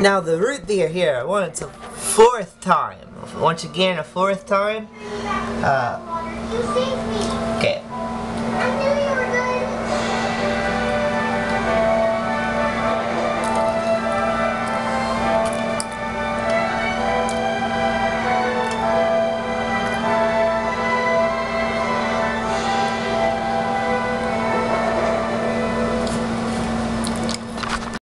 Now the root beer here, once a fourth time. Once again, a fourth time. Uh,